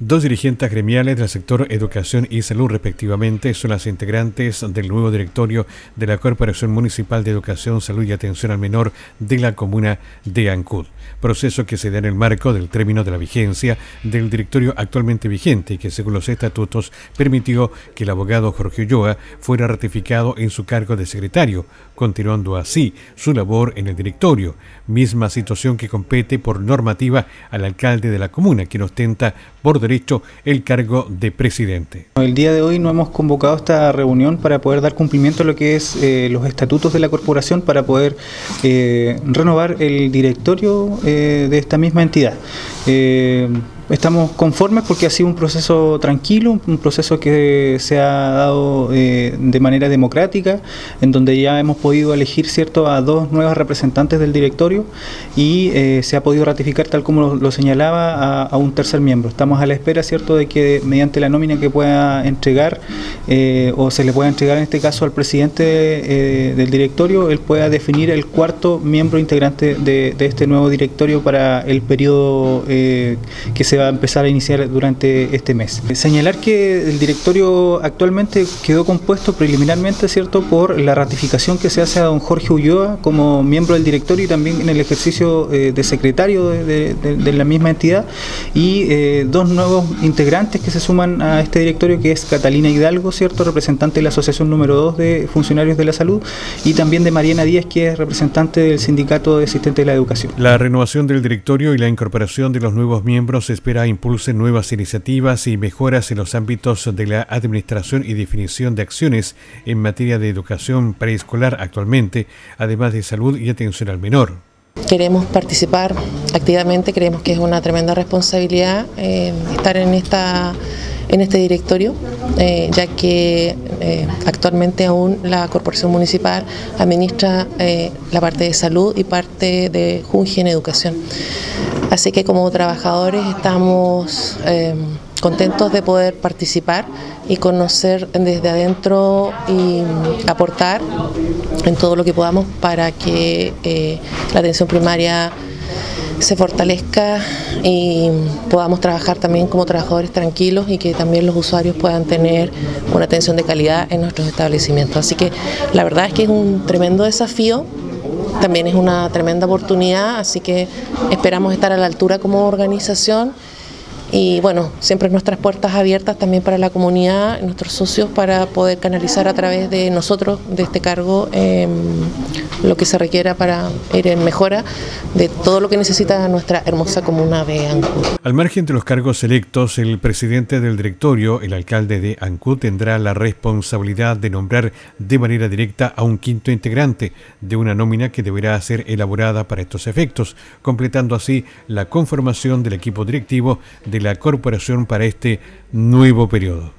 Dos dirigentes gremiales del sector educación y salud respectivamente son las integrantes del nuevo directorio de la Corporación Municipal de Educación, Salud y Atención al Menor de la comuna de Ancud. Proceso que se da en el marco del término de la vigencia del directorio actualmente vigente que según los estatutos permitió que el abogado Jorge Ulloa fuera ratificado en su cargo de secretario, continuando así su labor en el directorio, misma situación que compete por normativa al alcalde de la comuna, quien ostenta por derecho el cargo de presidente. El día de hoy no hemos convocado esta reunión para poder dar cumplimiento a lo que es eh, los estatutos de la corporación para poder eh, renovar el directorio eh, de esta misma entidad. Estamos conformes porque ha sido un proceso tranquilo, un proceso que se ha dado eh, de manera democrática, en donde ya hemos podido elegir cierto a dos nuevas representantes del directorio y eh, se ha podido ratificar tal como lo, señalaba a, un tercer miembro. Estamos a la espera cierto de que mediante la nómina que pueda entregar eh, o se le pueda entregar en este caso al presidente del directorio, él pueda definir el cuarto miembro integrante de, de este nuevo directorio para el periodo que se va a empezar a iniciar durante este mes. Señalar que el directorio actualmente quedó compuesto preliminarmente, ¿cierto?, por la ratificación que se hace a don Jorge Ulloa como miembro del directorio y también en el ejercicio eh, de secretario de, la misma entidad y eh, dos nuevos integrantes que se suman a este directorio que es Catalina Hidalgo, ¿cierto?, representante de la Asociación número 2 de Funcionarios de la Salud y también de Mariana Díaz, que es representante del Sindicato de Asistentes de la Educación. La renovación del directorio y la incorporación de los nuevos miembros es espera impulse nuevas iniciativas y mejoras en los ámbitos de la administración y definición de acciones en materia de educación preescolar actualmente, además de salud y atención al menor. Queremos participar activamente, creemos que es una tremenda responsabilidad eh, estar en esta en este directorio, eh, ya que eh, actualmente aún la Corporación Municipal administra la parte de salud y parte de Junji en educación. Así que como trabajadores estamos contentos de poder participar y conocer desde adentro y aportar en todo lo que podamos para que eh, la atención primaria se fortalezca y podamos trabajar también como trabajadores tranquilos y que también los usuarios puedan tener una atención de calidad en nuestros establecimientos. Así que la verdad es que es un tremendo desafío también es una tremenda oportunidad, así que esperamos estar a la altura como organización y bueno, siempre nuestras puertas abiertas también para la comunidad, nuestros socios, para poder canalizar a través de nosotros, de este cargo, em, lo que se requiera para ir en mejora de todo lo que necesita nuestra hermosa comuna de Ancud. Al margen de los cargos electos, el presidente del directorio, el alcalde de Ancud, tendrá la responsabilidad de nombrar de manera directa a un quinto integrante de una nómina que deberá ser elaborada para estos efectos, completando así la conformación del equipo directivo de la corporación para este nuevo periodo.